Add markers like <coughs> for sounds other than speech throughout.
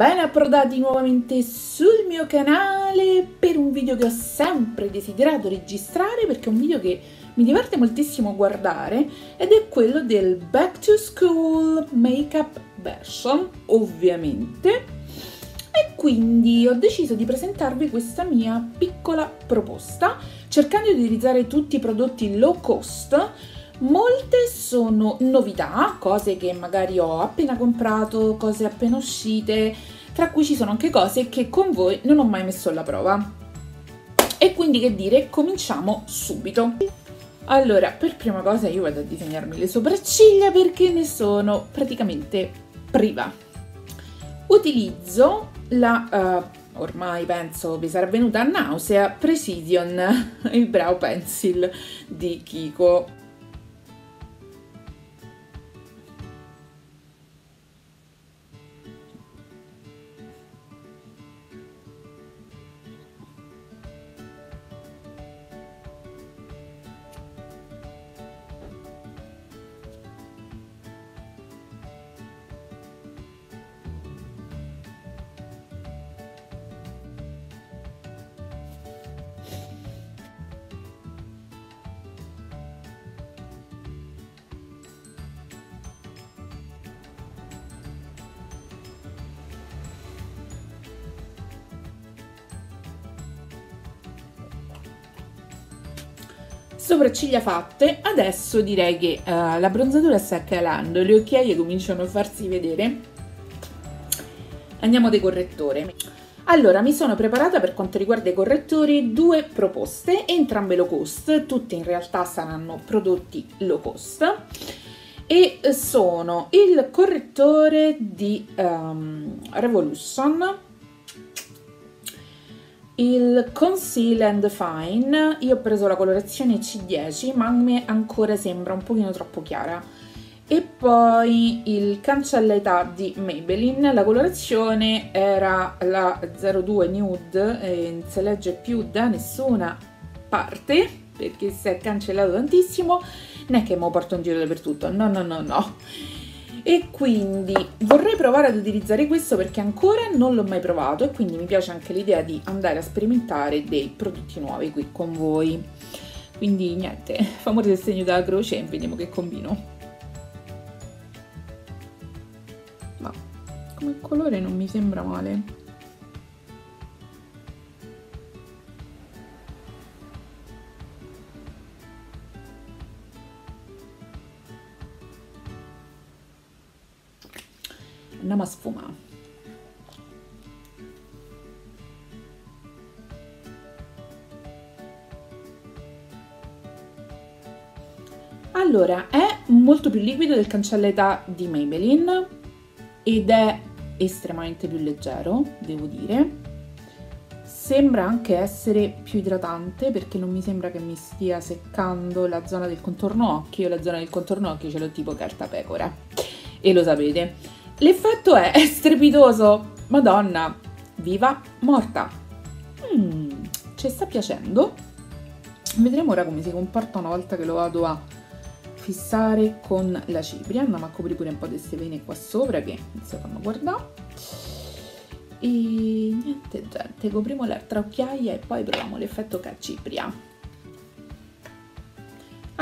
ben approdati nuovamente sul mio canale per un video che ho sempre desiderato registrare perché è un video che mi diverte moltissimo guardare ed è quello del Back to School Makeup Version, ovviamente. E quindi ho deciso di presentarvi questa mia piccola proposta cercando di utilizzare tutti i prodotti low cost Molte sono novità, cose che magari ho appena comprato, cose appena uscite, tra cui ci sono anche cose che con voi non ho mai messo alla prova. E quindi che dire, cominciamo subito. Allora, per prima cosa io vado a disegnarmi le sopracciglia perché ne sono praticamente priva. Utilizzo la, uh, ormai penso vi sarà venuta a nausea, Precision, <laughs> il Brow Pencil di Kiko sopracciglia fatte, adesso direi che uh, la sta calando, le occhiaie cominciano a farsi vedere. Andiamo dai correttori. Allora, mi sono preparata per quanto riguarda i correttori due proposte, entrambe low cost, tutte in realtà saranno prodotti low cost e sono il correttore di um, Revolution il Conceal and Fine, io ho preso la colorazione C10 ma a me ancora sembra un pochino troppo chiara. E poi il Cancella di Maybelline, la colorazione era la 02 Nude e non si legge più da nessuna parte perché si è cancellato tantissimo, non è che mi porto in giro dappertutto, no no no no e quindi vorrei provare ad utilizzare questo perché ancora non l'ho mai provato e quindi mi piace anche l'idea di andare a sperimentare dei prodotti nuovi qui con voi. Quindi niente, <laughs> famo il segno della croce e vediamo che combino. Ma come colore non mi sembra male andiamo a sfumare Allora, è molto più liquido del cancelleta di Maybelline ed è estremamente più leggero, devo dire. Sembra anche essere più idratante perché non mi sembra che mi stia seccando la zona del contorno occhi. Io la zona del contorno occhi ce l'ho tipo carta pecora e lo sapete. L'effetto è <laughs> strepitoso. Madonna, viva morta. Mm, ci sta piacendo. Vedremo ora come si comporta una volta che lo vado a fissare con la cipria. Andiamo a coprire pure un po' di queste vene qua sopra che si fanno guardare. E niente gente, copriamo l'altra occhiaia e poi proviamo l'effetto cacipria.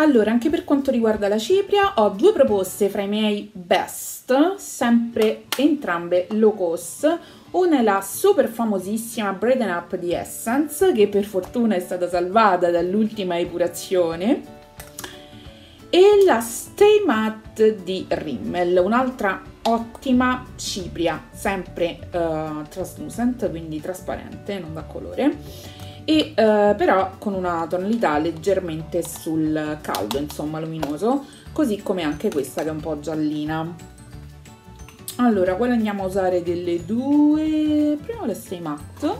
Allora, anche per quanto riguarda la cipria, ho due proposte fra i miei best, sempre entrambe low cost. Una è la super famosissima Braid Up di Essence, che per fortuna è stata salvata dall'ultima epurazione, e la Stay Matte di Rimmel, un'altra ottima cipria, sempre uh, translucent, quindi trasparente, non da colore e eh, però con una tonalità leggermente sul caldo, insomma luminoso, così come anche questa che è un po' giallina. Allora, quale andiamo a usare delle due? Prima la Stay Matte.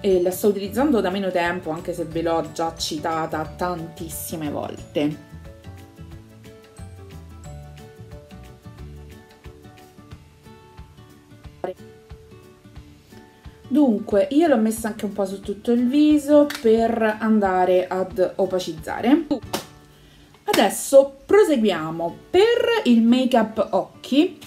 E la sto utilizzando da meno tempo, anche se ve l'ho già citata tantissime volte. Dunque, io l'ho messa anche un po' su tutto il viso per andare ad opacizzare. Adesso proseguiamo. Per il make up occhi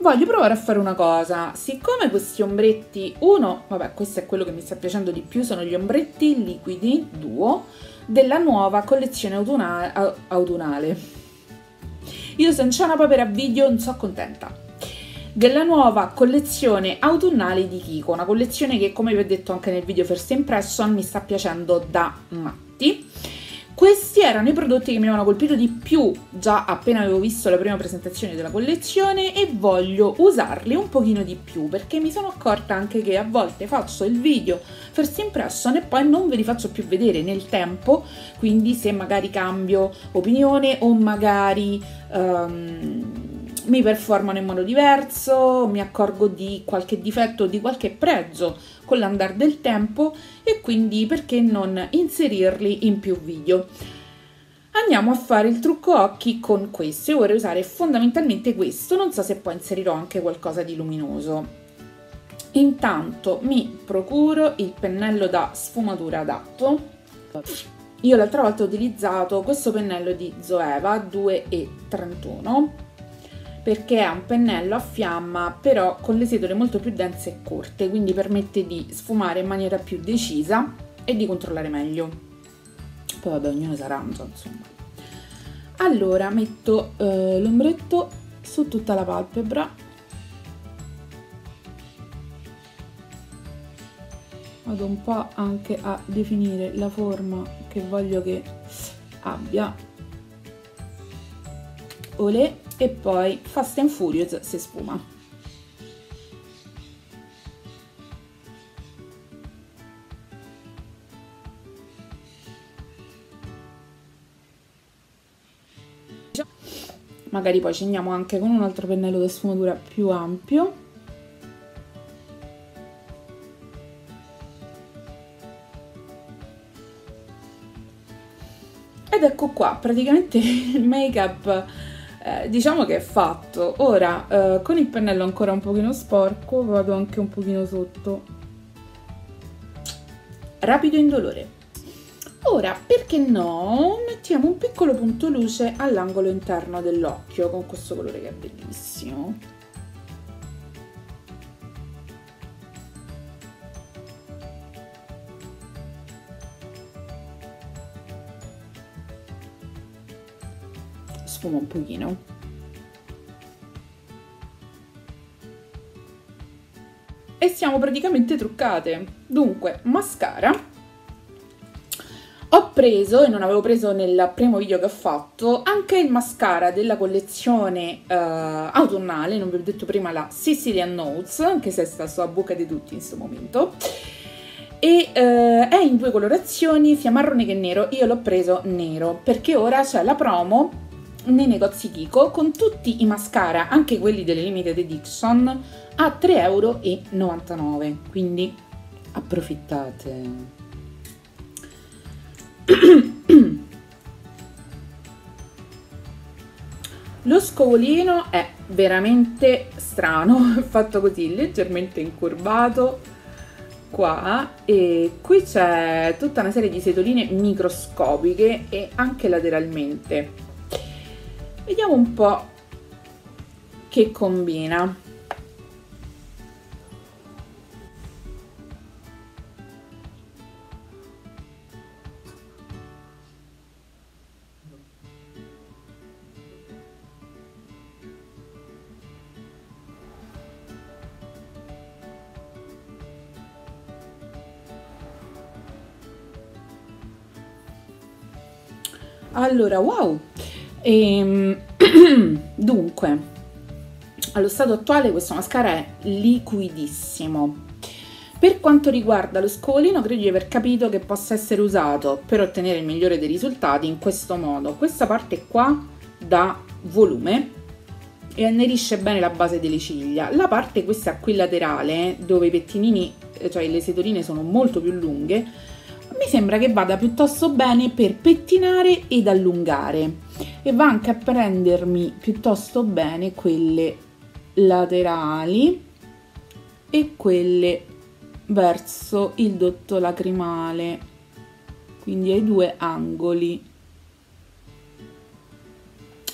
voglio provare a fare una cosa. Siccome questi ombretti, uno, vabbè, questo è quello che mi sta piacendo di più, sono gli ombretti liquidi duo della nuova collezione autunnale. autunnale. Io c'è una papera video non sono contenta della nuova collezione autunnale di Kiko, una collezione che come vi ho detto anche nel video First Impression mi sta piacendo da matti. Questi erano i prodotti che mi avevano colpito di più già appena avevo visto la prima presentazione della collezione e voglio usarli un pochino di più perché mi sono accorta anche che a volte faccio il video first impression e poi non ve li faccio più vedere nel tempo, quindi se magari cambio opinione o magari... Um, mi performano in modo diverso, mi accorgo di qualche difetto o di qualche pregio con l'andare del tempo e quindi perché non inserirli in più video. Andiamo a fare il trucco occhi con questo, io vorrei usare fondamentalmente questo, non so se poi inserirò anche qualcosa di luminoso. Intanto mi procuro il pennello da sfumatura adatto. Io l'altra volta ho utilizzato questo pennello di Zoeva 2,31 perché è un pennello a fiamma però con le setole molto più dense e corte, quindi permette di sfumare in maniera più decisa e di controllare meglio. Poi vabbè, ognuno si arrangia, insomma. Allora, metto eh, l'ombretto su tutta la palpebra. Vado un po' anche a definire la forma che voglio che abbia. Olè e poi Fast and Furious se sfuma. Magari poi ci andiamo anche con un altro pennello da sfumatura più ampio. Ed ecco qua, praticamente <laughs> il make-up eh, diciamo che è fatto. Ora, eh, con il pennello ancora un pochino sporco, vado anche un pochino sotto. Rapido indolore. Ora, perché no, mettiamo un piccolo punto luce all'angolo interno dell'occhio con questo colore che è bellissimo. Sfumo un pochino. E siamo praticamente truccate. Dunque, mascara. Ho preso, e non avevo preso nel primo video che ho fatto, anche il mascara della collezione uh, autunnale, non vi ho detto prima la Sicilian Notes, anche se sta sulla bocca di tutti in questo momento e uh, è in due colorazioni sia marrone che nero io l'ho preso nero perché ora c'è la promo nei negozi Kiko con tutti i mascara, anche quelli delle limited edition, a 3,99 euro. Quindi approfittate. <clears throat> Lo scovolino è veramente strano, <laughs> fatto così leggermente incurvato qua e qui c'è tutta una serie di setoline microscopiche e anche lateralmente Vediamo un po' che combina. Allora, wow! E, ehm, <clears throat> dunque, allo stato attuale questo mascara è liquidissimo. Per quanto riguarda lo scovolino, credo di aver capito che possa essere usato per ottenere il migliore dei risultati in questo modo. Questa parte qua dà volume e annerisce bene la base delle ciglia. La parte questa qui laterale, dove i pettinini, cioè le setoline sono molto più lunghe, mi sembra che vada piuttosto bene per pettinare ed allungare e va anche a prendermi piuttosto bene quelle laterali e quelle verso il dotto lacrimale quindi ai due angoli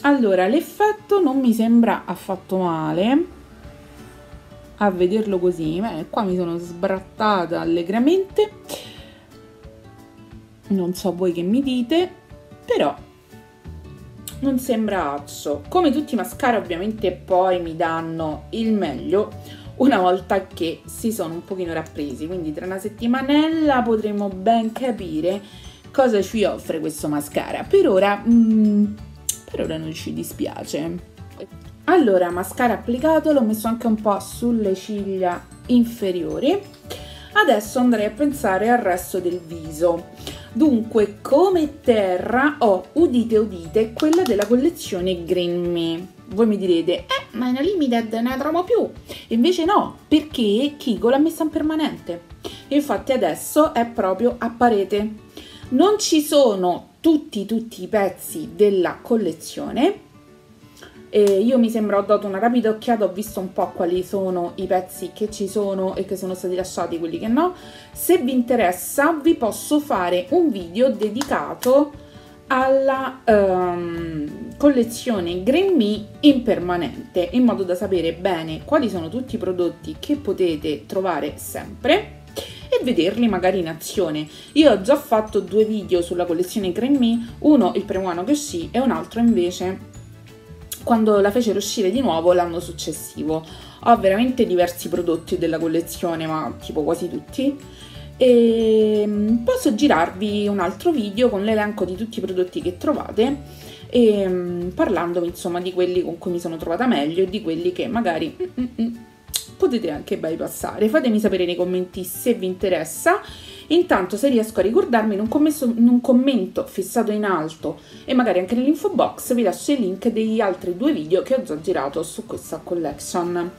allora l'effetto non mi sembra affatto male a vederlo così. Beh, qua mi sono sbrattata allegramente. Non so voi che mi dite, però non sembra azzo. Come tutti i mascara ovviamente poi mi danno il meglio una volta che si sono un pochino rappresi, quindi tra una settimanella potremo ben capire cosa ci offre questo mascara. Per ora, mm, per ora non ci dispiace. Allora, mascara applicato, l'ho messo anche un po' sulle ciglia inferiori. Adesso andrei a pensare al resto del viso. Dunque, come terra ho, udite udite, quella della collezione Green Me. Voi mi direte, eh, ma in Limited ne trovo più. Invece no, perché Kiko l'ha messa in permanente. Infatti adesso è proprio a parete. Non ci sono tutti, tutti i pezzi della collezione, e io mi sembra ho dato una rapida occhiata, ho visto un po' quali sono i pezzi che ci sono e che sono stati lasciati, quelli che no. Se vi interessa vi posso fare un video dedicato alla um, collezione Green Me in permanente in modo da sapere bene quali sono tutti i prodotti che potete trovare sempre e vederli magari in azione. Io ho già fatto due video sulla collezione Green Me, uno il primo anno che uscì e un altro invece quando la fecero uscire di nuovo l'anno successivo. Ho veramente diversi prodotti della collezione, ma tipo quasi tutti. E mm, posso girarvi un altro video con l'elenco di tutti i prodotti che trovate e mm, parlandovi insomma di quelli con cui mi sono trovata meglio e di quelli che magari mm, potete anche bypassare. Fatemi sapere nei commenti se vi interessa Intanto se riesco a ricordarmi in un, commesso, in un commento fissato in alto e magari anche nell'info box vi lascio i link degli altri due video che ho già girato su questa collection.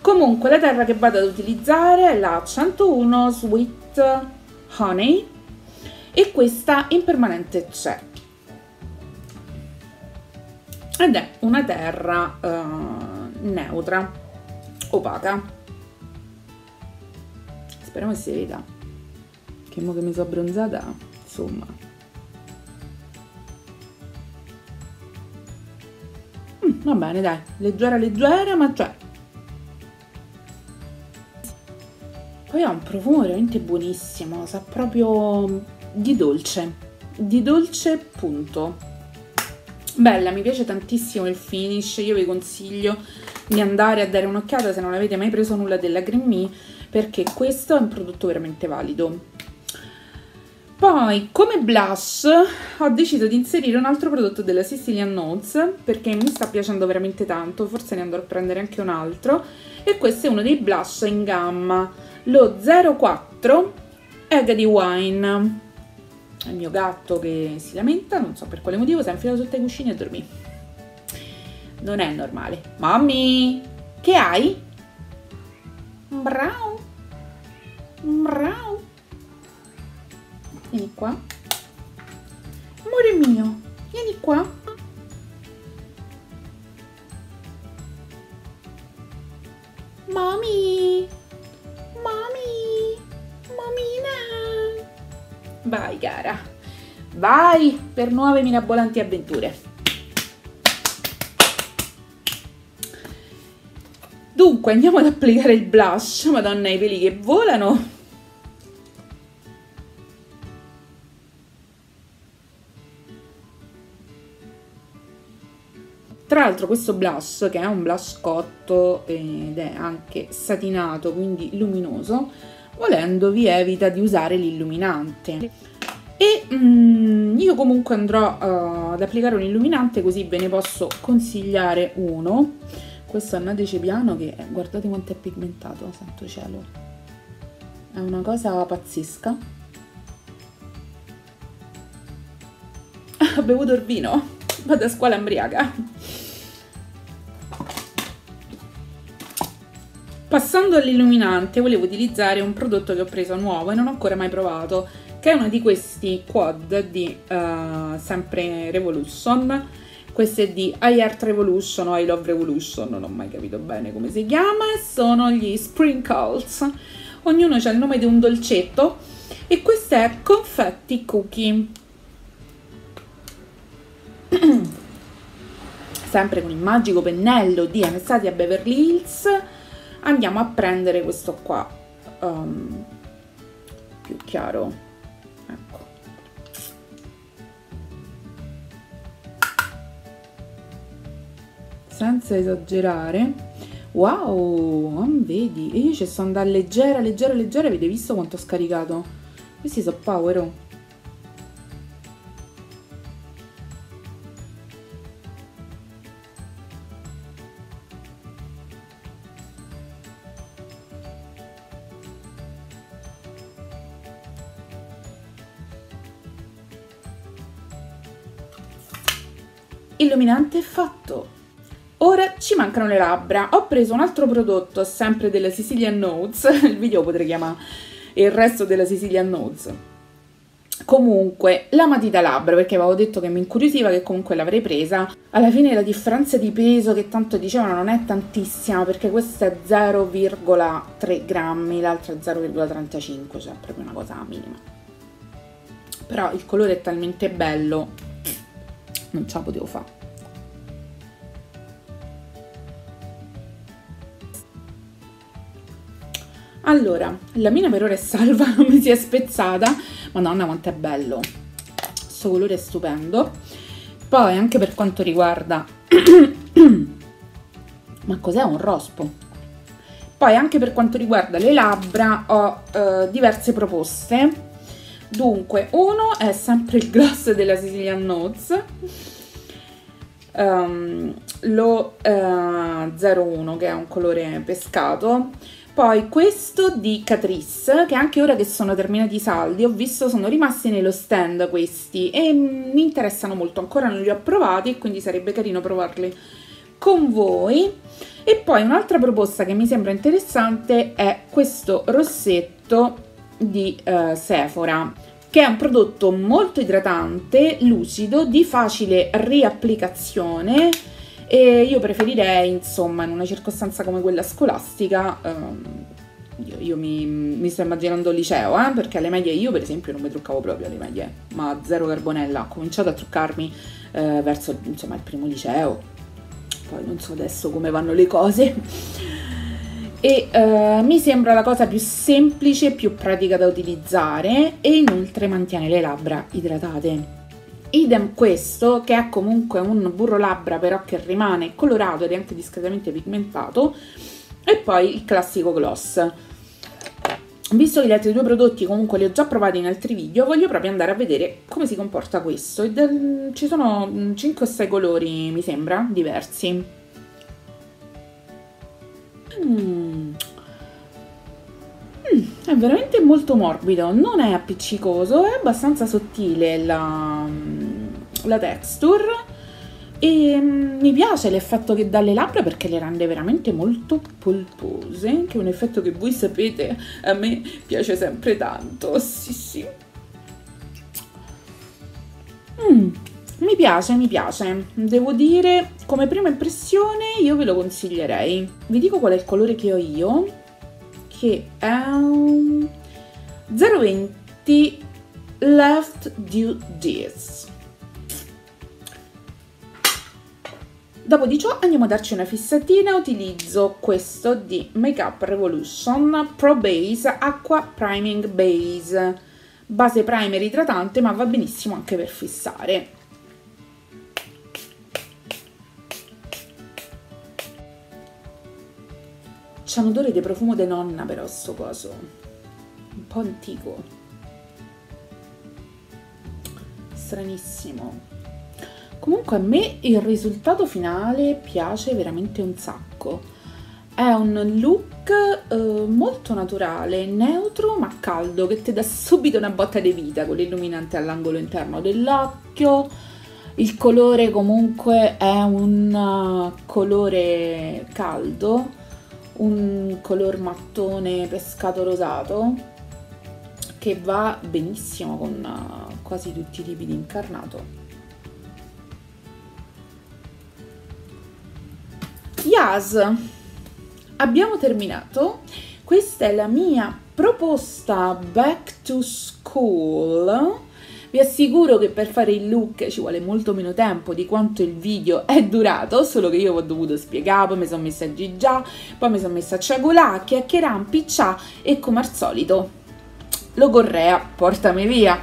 Comunque la terra che vado ad utilizzare è la 101 Sweet Honey e questa in permanente c'è. Ed è una terra uh, neutra, opaca. Speriamo che si veda che mo che mi sono abbronzata, insomma. Mm, va bene, dai, leggera leggera, ma c'è. Poi ha un profumo veramente buonissimo, sa proprio di dolce, di dolce punto. Bella, mi piace tantissimo il finish, io vi consiglio di andare a dare un'occhiata se non avete mai preso nulla della Green perché questo è un prodotto veramente valido. Poi, come blush, ho deciso di inserire un altro prodotto della Sicilian Notes, perché mi sta piacendo veramente tanto, forse ne andrò a prendere anche un altro, e questo è uno dei blush in gamma, lo 04 Egg di Wine. È il mio gatto che si lamenta, non so per quale motivo, si è infilato sotto i cuscini e dormì. Non è normale. Mommy, che hai? Brau. Brau. Vieni qua. Amore mio, vieni qua. Mommy. Mommy. Momina. Vai, cara. Vai per nuove mirabolanti avventure. Dunque, andiamo ad applicare il blush. Madonna, i peli che volano. Tra l'altro questo blush, che è un blush cotto ed è anche satinato, quindi luminoso, volendo vi evita di usare l'illuminante. E mm, io comunque andrò uh, ad applicare un illuminante così ve ne posso consigliare uno. Questo è Nadice Piano che eh, guardate quanto è pigmentato, santo cielo. È una cosa pazzesca. <laughs> Ho bevuto il vino, vado a scuola embriaca. Passando all'illuminante volevo utilizzare un prodotto che ho preso nuovo e non ho ancora mai provato, che è uno di questi quad di uh, sempre Revolution. Questo è di I Art Revolution o I Love Revolution, non ho mai capito bene come si chiama, e sono gli Sprinkles. Ognuno ha il nome di un dolcetto e questo è Confetti Cookie. <clears throat> sempre con il magico pennello di Anastasia Beverly Hills andiamo a prendere questo qua um, più chiaro. Ecco. Senza esagerare. Wow non vedi. Io ci sto andando leggera leggera leggera avete visto quanto ho scaricato? Questi sono power illuminante fatto. Ora ci mancano le labbra. Ho preso un altro prodotto sempre della Sicilian Notes. <laughs> Il video potrei chiamare il resto della Sicilian Notes. Comunque la matita labbra perché avevo detto che mi incuriosiva che comunque l'avrei presa. Alla fine la differenza di peso che tanto dicevano non è tantissima perché questa è 0,3 grammi l'altra è 0,35 cioè proprio una cosa minima. Però il colore è talmente bello non ce la potevo fare. Allora, la mina per ora è salva, <laughs> non mi si è spezzata. Madonna quanto è bello. Questo colore è stupendo. Poi anche per quanto riguarda... <coughs> Ma cos'è un rospo? Poi anche per quanto riguarda le labbra ho eh, diverse proposte Dunque, uno è sempre il gloss della Sicilian Notes, um, lo uh, eh, 01 che è un colore pescato, poi questo di Catrice, che anche ora che sono terminati i saldi, ho visto sono rimasti nello stand questi e mi interessano molto, ancora non li ho provati quindi sarebbe carino provarli con voi. E poi un'altra proposta che mi sembra interessante è questo rossetto di uh, Sephora che è un prodotto molto idratante, lucido, di facile riapplicazione e io preferirei, insomma, in una circostanza come quella scolastica, ehm, io, io mi, mi, sto immaginando il liceo, eh, perché alle medie io per esempio non mi truccavo proprio alle medie, ma zero carbonella, ho cominciato a truccarmi eh, verso insomma il primo liceo, poi non so adesso come vanno le cose e uh, mi sembra la cosa più semplice e più pratica da utilizzare e inoltre mantiene le labbra idratate. Idem questo, che è comunque un burro labbra però che rimane colorato ed è anche discretamente pigmentato, e poi il classico gloss. Visto che gli altri due prodotti comunque li ho già provati in altri video, voglio proprio andare a vedere come si comporta questo. Del, ci sono 5-6 colori, mi sembra, diversi. Mm. Mm, è veramente molto morbido, non è appiccicoso, è abbastanza sottile la, la texture e mm, mi piace l'effetto che dà alle labbra perché le rende veramente molto polpose, che è un effetto che voi sapete a me piace sempre tanto, sì sì. Mm, mi piace, mi piace. Devo dire, come prima impressione, io ve lo consiglierei. Vi dico qual è il colore che ho io, che è un 020 Left Do This. Dopo di ciò andiamo a darci una fissatina, utilizzo questo di Makeup Revolution Pro Base Aqua Priming Base, base primer idratante ma va benissimo anche per fissare. C'ha un odore di profumo di nonna però sto coso. Un po' antico. Stranissimo. Comunque a me il risultato finale piace veramente un sacco. È un look eh, molto naturale, neutro ma caldo, che ti dà subito una botta di vita con l'illuminante all'angolo interno dell'occhio. Il colore comunque è un colore caldo, un color mattone pescato rosato che va benissimo con uh, quasi tutti i tipi di incarnato. Yas, abbiamo terminato. Questa è la mia proposta back to school Vi assicuro che per fare il look ci vuole molto meno tempo di quanto il video è durato, solo che io ho dovuto spiegare, poi mi sono messa a gigià, poi mi sono messa a ciagolà, chiacchierà, impiccià e come al solito, logorrea, portami via.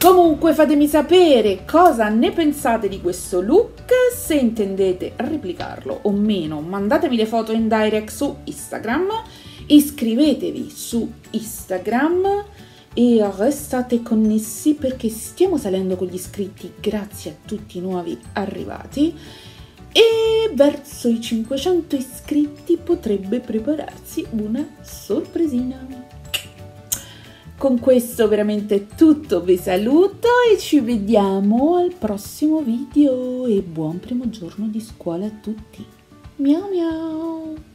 Comunque fatemi sapere cosa ne pensate di questo look, se intendete replicarlo o meno, mandatemi le foto in direct su Instagram, iscrivetevi su Instagram e restate connessi perché stiamo salendo con gli iscritti grazie a tutti i nuovi arrivati e verso i 500 iscritti potrebbe prepararsi una sorpresina. Con questo veramente tutto, vi saluto e ci vediamo al prossimo video e buon primo giorno di scuola a tutti. Miau miau!